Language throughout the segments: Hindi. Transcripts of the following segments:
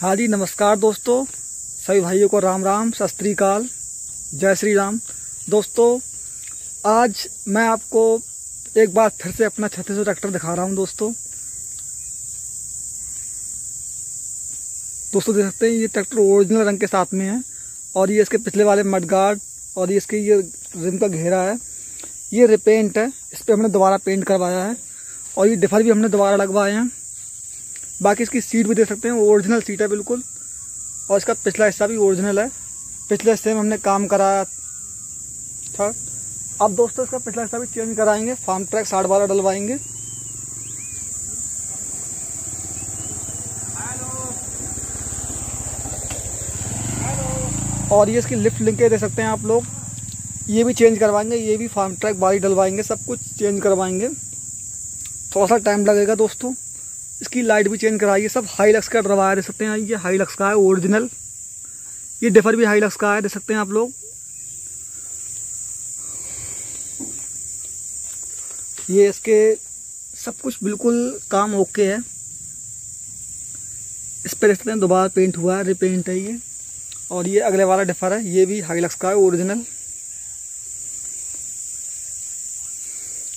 हाँ जी, नमस्कार दोस्तों। सभी भाइयों को राम राम सस्त्रीकाल जय श्री राम। दोस्तों, आज मैं आपको एक बार फिर से अपना छत्तीसगढ़ ट्रैक्टर दिखा रहा हूँ दोस्तों। दोस्तों, देख सकते हैं, ये ट्रैक्टर ओरिजिनल रंग के साथ में है और ये इसके पिछले वाले मडगार्ड और ये इसके ये रिम का घेरा है। ये रिपेंट है, इस पर हमने दोबारा पेंट करवाया है और ये डिफर भी हमने दोबारा लगवाए हैं। बाकी इसकी सीट भी देख सकते हैं ओरिजिनल सीट है बिल्कुल। और इसका पिछला हिस्सा भी ओरिजिनल है। पिछले हिस्से में हमने काम कराया था। अब दोस्तों इसका पिछला हिस्सा भी चेंज कराएँगे फार्म ट्रैक साठ बारह डलवाएँगे। और ये इसकी लिफ्ट लिंक दे सकते हैं आप लोग। ये भी चेंज करवाएँगे, ये भी फार्म ट्रैक बारी डलवाएँगे, सब कुछ चेंज करवाएँगे। थोड़ा सा टाइम लगेगा दोस्तों। इसकी लाइट भी चेंज कराई है, सब हाई लक्स का डरवाया दे सकते हैं ये हाई लक्स का है ओरिजिनल ये डिफर भी हाई लक्स का है दे सकते हैं आप लोग। ये इसके सब कुछ बिल्कुल काम ओके है। इस पर देख सकते हैं, दोबारा पेंट हुआ है रिपेंट है ये। और ये अगले वाला डिफर है, ये भी हाई लक्स का है ओरिजिनल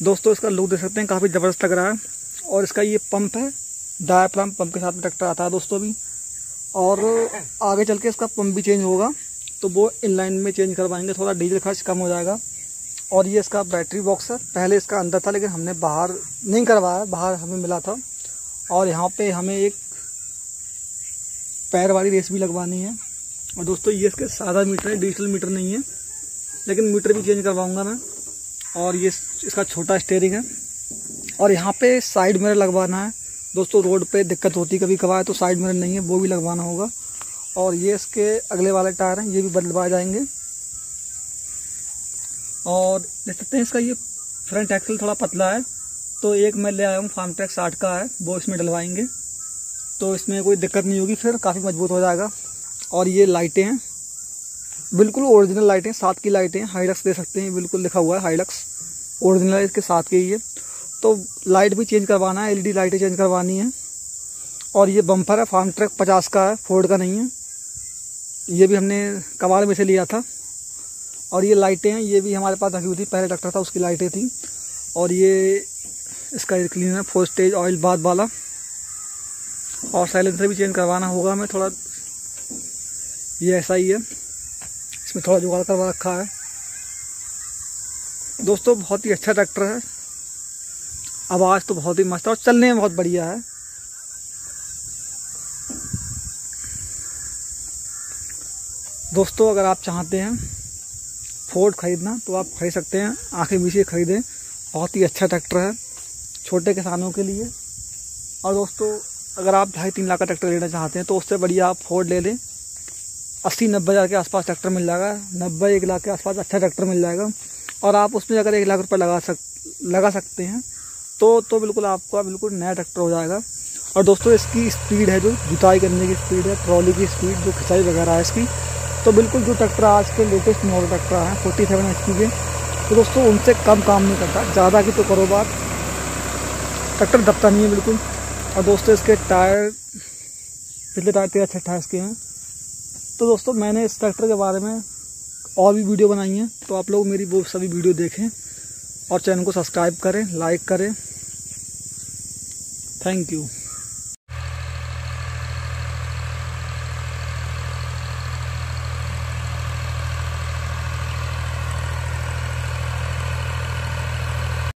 दोस्तों, इसका लुक देख सकते हैं, काफ़ी ज़बरदस्त लग रहा है। और इसका ये पंप है डायाफ्राम पंप के साथ में ट्रैक्टर आता है दोस्तों अभी। और आगे चल के इसका पंप भी चेंज होगा तो वो इनलाइन में चेंज करवाएँगे, थोड़ा डीजल खर्च कम हो जाएगा। और ये इसका बैटरी बॉक्स है, पहले इसका अंदर था, लेकिन हमने बाहर नहीं करवाया, बाहर हमें मिला था। और यहाँ पे हमें एक पैर वाली रेस भी लगवानी है। और दोस्तों ये इसके सादा मीटर है डिजिटल मीटर नहीं है, लेकिन मीटर भी चेंज करवाऊँगा मैं। और ये इसका छोटा स्टेयरिंग है। और यहाँ पे साइड मेरा लगवाना है। दोस्तों, रोड पे दिक्कत होती कभी कभार तो साइड मिरर नहीं है, वो भी लगवाना होगा। और ये इसके अगले वाले टायर हैं, ये भी बदलवाए जाएँगे। और देख सकते हैं इसका ये फ्रंट एक्सल थोड़ा पतला है तो एक मैं ले आया हूँ फार्म साठ का है, वो इसमें डलवाएँगे। तो इसमें कोई दिक्कत नहीं होगी, फिर काफ़ी मज़बूत हो जाएगा। और ये लाइटें हैं, बिल्कुल ओरिजिनल लाइटें साथ की लाइटें हाईलक्स दे सकते हैं, बिल्कुल लिखा हुआ है हाईलक्स ओरिजिनल इसके साथ के ही है। तो लाइट भी चेंज करवाना है, एलईडी लाइटें चेंज करवानी है। और ये बम्पर है, फार्म ट्रक पचास का है, फोर्ड का नहीं है। ये भी हमने कबाड़ में से लिया था। और ये लाइटें हैं, ये भी हमारे पास रखी हुई थी, पहले ट्रैक्टर था, उसकी लाइटें थी। और ये इसका air cleaner four stage oil बाद वाला। और साइलेंसर भी चेंज करवाना होगा हमें थोड़ा। ये ऐसा ही है। इसमें थोड़ा जुगाड़ करवा रखा है। दोस्तों, बहुत ही अच्छा ट्रैक्टर है। आवाज़ तो बहुत ही मस्त है और चलने में बहुत बढ़िया है। दोस्तों, अगर आप चाहते हैं फोर्ड ख़रीदना तो आप खरीद सकते हैं। आँखें मीचे ख़रीदें। बहुत ही अच्छा ट्रैक्टर है, छोटे किसानों के लिए। और दोस्तों, अगर आप ढाई तीन लाख का ट्रैक्टर लेना चाहते हैं तो उससे बढ़िया आप फोर्ड ले लें। अस्सी नब्बे हज़ार के आसपास ट्रैक्टर मिल जाएगा। नब्बे, एक लाख के आसपास अच्छा ट्रैक्टर मिल जाएगा। और आप उसमें अगर एक लाख रुपये लगा सक, लगा सकते हैं तो तो बिल्कुल आपका बिल्कुल नया ट्रैक्टर हो जाएगा। और दोस्तों, इसकी स्पीड है जो जुताई करने की स्पीड है, ट्रॉली की स्पीड, जो खिंचाई वगैरह है इसकी। तो बिल्कुल जो ट्रैक्टर आज के लेटेस्ट मॉडल ट्रैक्टर हैं, फोर्टी सेवन एच के तो दोस्तों उनसे कम काम नहीं करता। ज़्यादा की तो करो बात। ट्रैक्टर दबता नहीं है बिल्कुल। और दोस्तों, इसके टायर, पिछले टायर तेरह छः अट्ठाईस के हैं। तो दोस्तों, मैंने इस ट्रैक्टर के बारे में और भी वीडियो बनाई हैं। तो आप लोग मेरी वो सभी वीडियो देखें। और चैनल को सब्सक्राइब करें लाइक करें। Thank you.